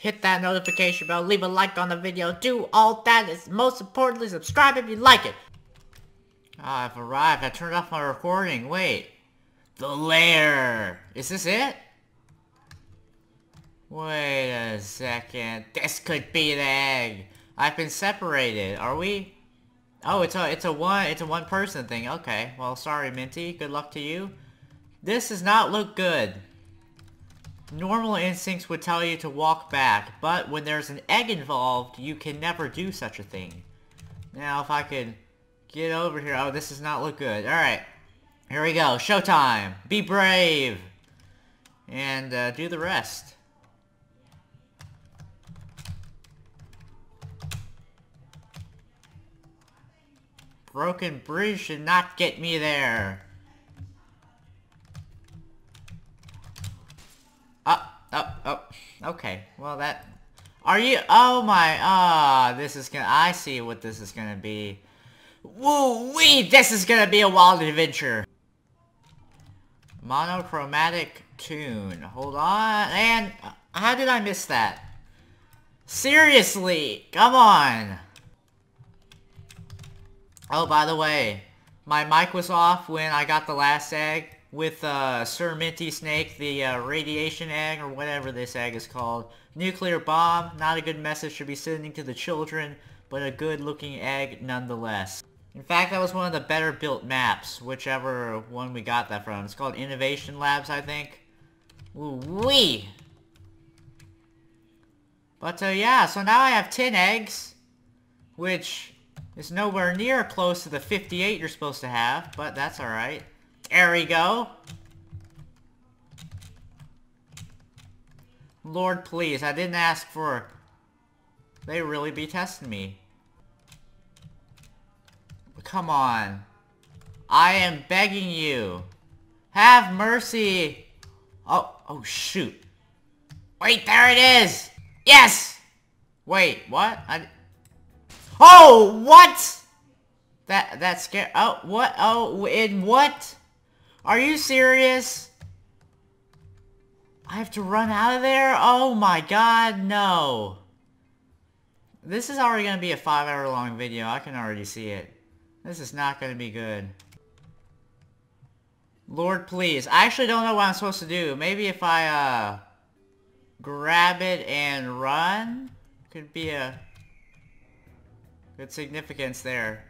Hit that notification bell, leave a like on the video, do all that is most importantly subscribe if you like it. I've arrived. I turned off my recording. Wait. The lair. Is this it? Wait a second. This could be the egg. I've been separated. Are we? Oh, it's a it's a one it's a one person thing. Okay. Well, sorry, Minty. Good luck to you. This does not look good. Normal instincts would tell you to walk back, but when there's an egg involved, you can never do such a thing. Now, if I could get over here. Oh, this does not look good. Alright. Here we go. Showtime. Be brave. And uh, do the rest. Broken bridge should not get me there. Oh, oh. Okay. Well, that... Are you... Oh my... Ah, oh, this is gonna... I see what this is gonna be. Woo wee! This is gonna be a wild adventure. Monochromatic tune. Hold on. And... How did I miss that? Seriously! Come on! Oh, by the way, my mic was off when I got the last egg with uh, Sir Minty Snake, the uh, radiation egg, or whatever this egg is called. Nuclear bomb, not a good message to be sending to the children, but a good looking egg nonetheless. In fact, that was one of the better built maps, whichever one we got that from. It's called Innovation Labs, I think. Ooh wee! But uh, yeah, so now I have 10 eggs, which is nowhere near close to the 58 you're supposed to have, but that's alright. There we go. Lord, please, I didn't ask for... They really be testing me. Come on. I am begging you. Have mercy. Oh, oh shoot. Wait, there it is! Yes! Wait, what? I... Oh, what? That, that scared, oh, what, oh, in what? Are you serious? I have to run out of there? Oh my god, no. This is already going to be a five hour long video, I can already see it. This is not going to be good. Lord, please. I actually don't know what I'm supposed to do. Maybe if I, uh, grab it and run? Could be a Good significance there.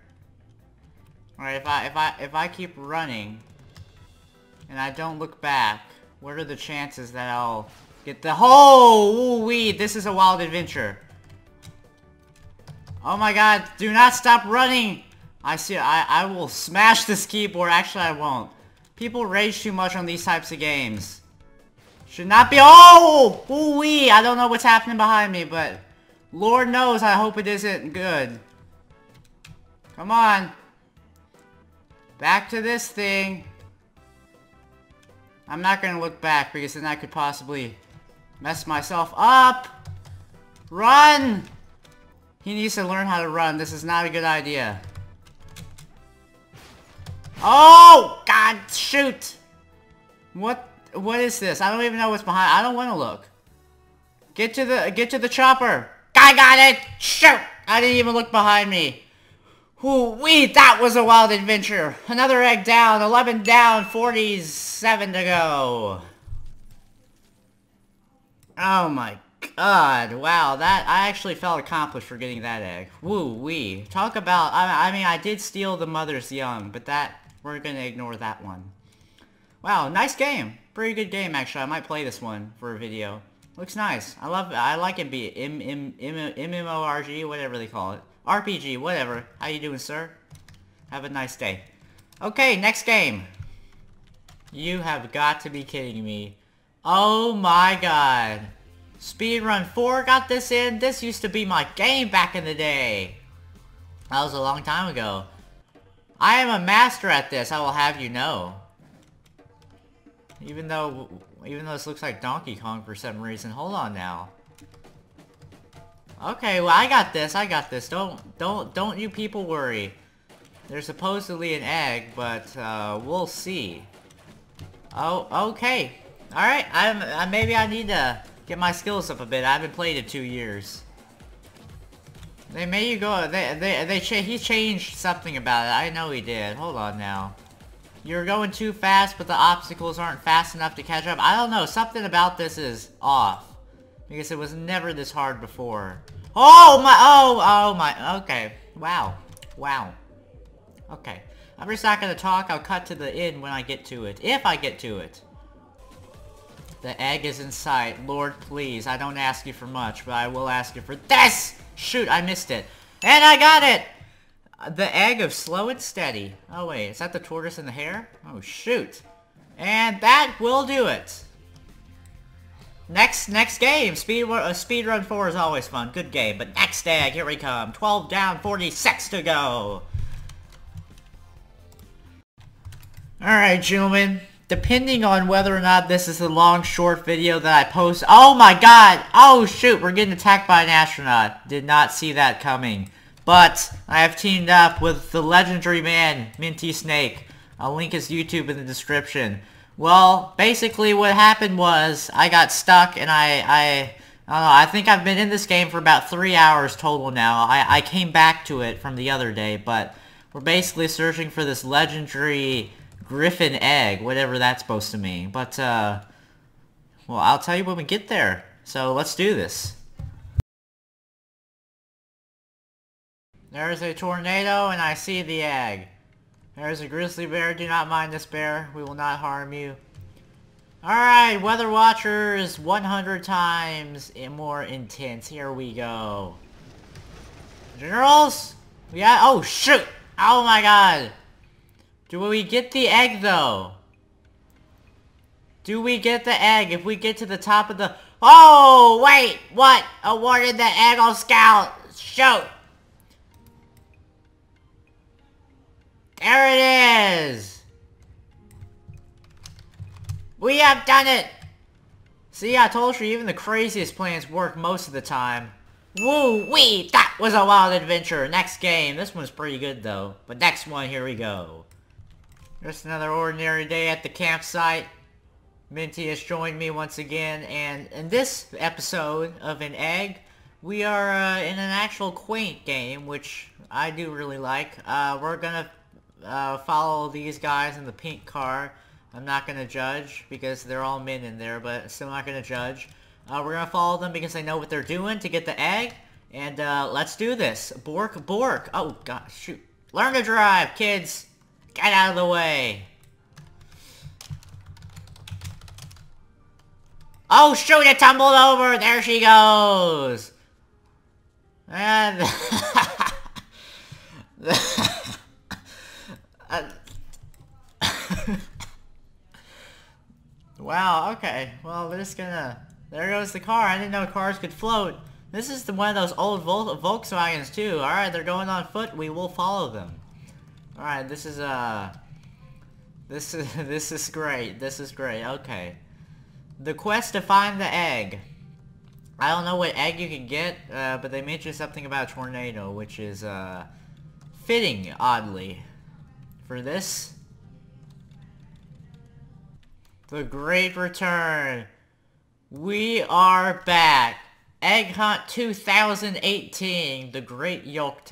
Alright, if I if I if I keep running and I don't look back, what are the chances that I'll get the oh wee this is a wild adventure. Oh my god, do not stop running! I see I I will smash this keyboard. Actually I won't. People rage too much on these types of games. Should not be oh ooh wee I don't know what's happening behind me, but Lord knows I hope it isn't good. Come on. Back to this thing. I'm not gonna look back because then I could possibly mess myself up. Run! He needs to learn how to run. This is not a good idea. Oh! God, shoot! What? What is this? I don't even know what's behind. I don't want to look. Get to the get to the chopper. I got it. Shoot! I didn't even look behind me. Ooh, wee, that was a wild adventure. Another egg down, 11 down, 47 to go. Oh my god, wow, that, I actually felt accomplished for getting that egg. Woo wee. Talk about, I, I mean, I did steal the mother's young, but that, we're gonna ignore that one. Wow, nice game. Pretty good game, actually. I might play this one for a video. Looks nice. I love, I like it be MMORG, whatever they call it. RPG, whatever. How you doing, sir? Have a nice day. Okay, next game. You have got to be kidding me. Oh my god. Speedrun 4 got this in? This used to be my game back in the day. That was a long time ago. I am a master at this, I will have you know. Even though, even though this looks like Donkey Kong for some reason. Hold on now. Okay, well I got this, I got this. Don't, don't, don't you people worry. There's supposedly an egg, but uh, we'll see. Oh, okay. Alright, I'm, uh, maybe I need to get my skills up a bit. I haven't played in two years. They made you go, they, they, they, he changed something about it. I know he did. Hold on now. You're going too fast, but the obstacles aren't fast enough to catch up. I don't know, something about this is off. Because it was never this hard before. Oh my, oh, oh my, okay. Wow, wow. Okay. I'm just not gonna talk, I'll cut to the end when I get to it. If I get to it. The egg is in sight. Lord, please, I don't ask you for much, but I will ask you for this! Shoot, I missed it. And I got it! The egg of slow and steady. Oh wait, is that the tortoise and the hare? Oh shoot. And that will do it. Next next game. Speed uh, Speedrun 4 is always fun. Good game. But next egg, here we come. 12 down, 46 to go. Alright, gentlemen. Depending on whether or not this is a long, short video that I post... Oh my god! Oh shoot, we're getting attacked by an astronaut. Did not see that coming. But I have teamed up with the legendary man, Minty Snake. I'll link his YouTube in the description. Well, basically what happened was I got stuck and I, I, I know, I think I've been in this game for about three hours total now. I, I came back to it from the other day, but we're basically searching for this legendary griffin egg, whatever that's supposed to mean. But, uh, well, I'll tell you when we get there. So let's do this. There's a tornado and I see the egg. There's a grizzly bear. Do not mind this bear. We will not harm you. Alright, Weather Watchers 100 times more intense. Here we go. Generals? Yeah. Oh, shoot! Oh my god! Do we get the egg, though? Do we get the egg if we get to the top of the... Oh, wait! What? Awarded the Eagle Scout! Shoot! There it is! We have done it! See, I told you even the craziest plans work most of the time. Woo wee! That was a wild adventure! Next game. This one's pretty good though. But next one, here we go. Just another ordinary day at the campsite. Minty has joined me once again, and in this episode of An Egg, we are uh, in an actual quaint game, which I do really like. Uh, we're gonna uh, follow these guys in the pink car. I'm not going to judge because they're all men in there, but still not going to judge. Uh, we're going to follow them because they know what they're doing to get the egg. And uh, let's do this. Bork, Bork. Oh, God, shoot. Learn to drive, kids. Get out of the way. Oh, shoot, it tumbled over. There she goes. And... Wow, okay. Well, we're just gonna... There goes the car. I didn't know cars could float. This is the, one of those old Vol Volkswagens, too. Alright, they're going on foot. We will follow them. Alright, this is, uh... This is, this is great. This is great. Okay. The quest to find the egg. I don't know what egg you can get, uh, but they mentioned something about tornado, which is, uh... Fitting, oddly for this. The Great Return. We are back. Egg Hunt 2018, The Great Yolk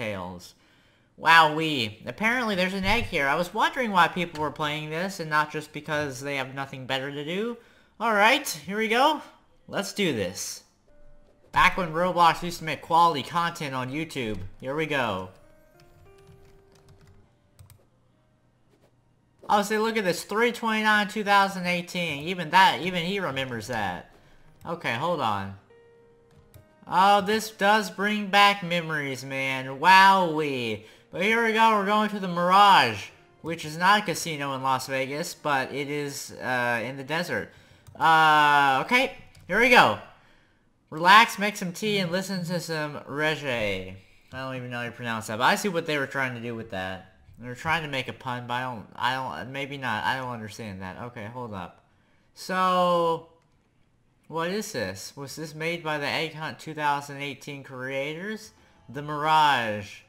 Wow, we. Apparently there's an egg here. I was wondering why people were playing this and not just because they have nothing better to do. Alright, here we go. Let's do this. Back when Roblox used to make quality content on YouTube. Here we go. Oh, see, look at this. 329 2018. Even that, even he remembers that. Okay, hold on. Oh, this does bring back memories, man. Wowee. But here we go. We're going to the Mirage, which is not a casino in Las Vegas, but it is uh, in the desert. Uh, okay. Here we go. Relax, make some tea, and listen to some reggae. I don't even know how to pronounce that, but I see what they were trying to do with that. They're trying to make a pun, but I don't, I don't, maybe not. I don't understand that. Okay, hold up. So, what is this? Was this made by the Egg Hunt 2018 creators? The Mirage.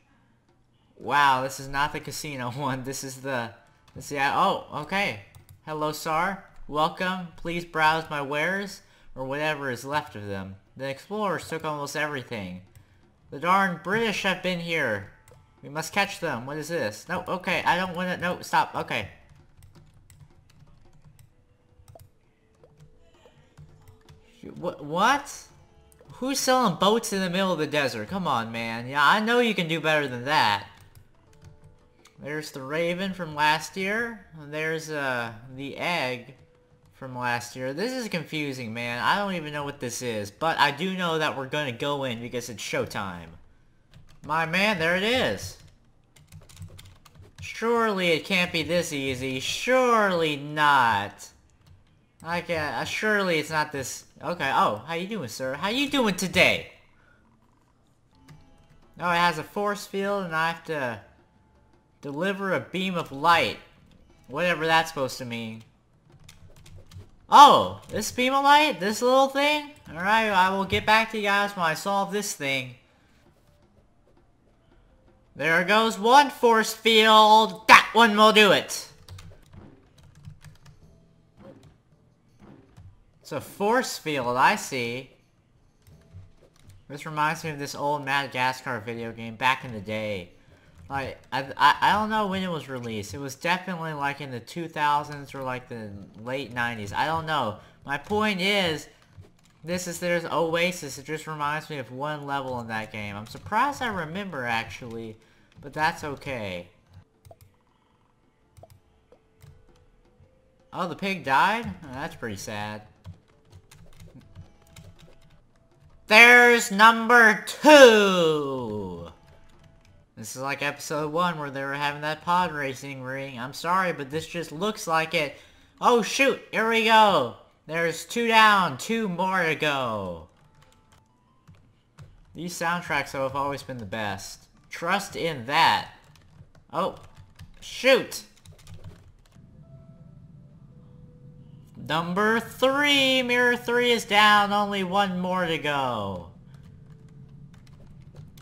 Wow, this is not the casino one. This is the, this is the, oh, okay. Hello, Sar. Welcome. Please browse my wares. or whatever is left of them. The explorers took almost everything. The darn British have been here. We must catch them. What is this? No, okay, I don't want to... No, stop. Okay. What? What? Who's selling boats in the middle of the desert? Come on, man. Yeah, I know you can do better than that. There's the Raven from last year. There's uh, the Egg from last year. This is confusing, man. I don't even know what this is. But I do know that we're gonna go in because it's showtime. My man, there it is. Surely it can't be this easy. Surely not. I can't. Uh, surely it's not this. Okay. Oh, how you doing, sir? How you doing today? Oh, it has a force field, and I have to deliver a beam of light. Whatever that's supposed to mean. Oh, this beam of light? This little thing? Alright, I will get back to you guys when I solve this thing. There goes one force field. That one will do it. It's a force field, I see. This reminds me of this old Madagascar video game back in the day. Like, I, I, I don't know when it was released. It was definitely like in the 2000s or like the late 90s. I don't know. My point is, this is there's Oasis. It just reminds me of one level in that game. I'm surprised I remember actually, but that's okay. Oh, the pig died? Oh, that's pretty sad. There's number two! This is like episode one where they were having that pod racing ring. I'm sorry, but this just looks like it. Oh shoot, here we go. There's two down, two more to go. These soundtracks have always been the best. Trust in that. Oh, shoot. Number three, mirror three is down, only one more to go.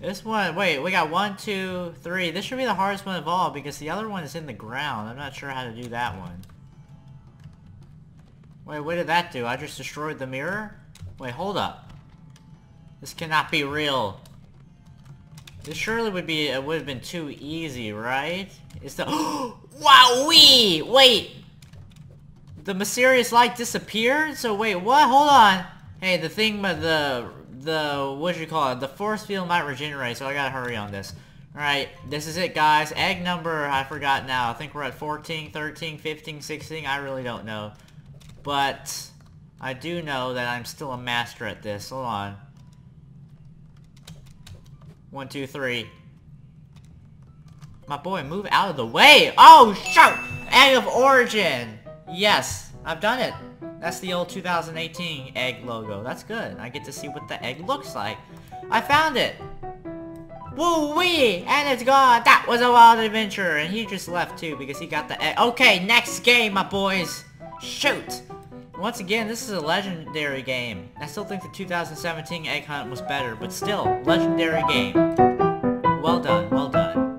This one, wait, we got one, two, three. This should be the hardest one of all because the other one is in the ground. I'm not sure how to do that one. Wait, what did that do? I just destroyed the mirror? Wait, hold up. This cannot be real. This surely would be, it would have been too easy, right? It's the- Wow, wee! Wait! The mysterious light disappeared? So wait, what? Hold on! Hey, the thing, the the, what you call it, the force field might regenerate, so I gotta hurry on this. Alright, this is it guys. Egg number, I forgot now. I think we're at 14, 13, 15, 16. I really don't know. But, I do know that I'm still a master at this. Hold on. One, two, three. My boy, move out of the way! Oh, shoot! Egg of origin! Yes, I've done it. That's the old 2018 egg logo. That's good. I get to see what the egg looks like. I found it! Woo-wee! And it's gone! That was a wild adventure! And he just left too because he got the egg. Okay, next game, my boys! Shoot! Once again, this is a legendary game. I still think the 2017 Egg Hunt was better, but still, legendary game. Well done, well done.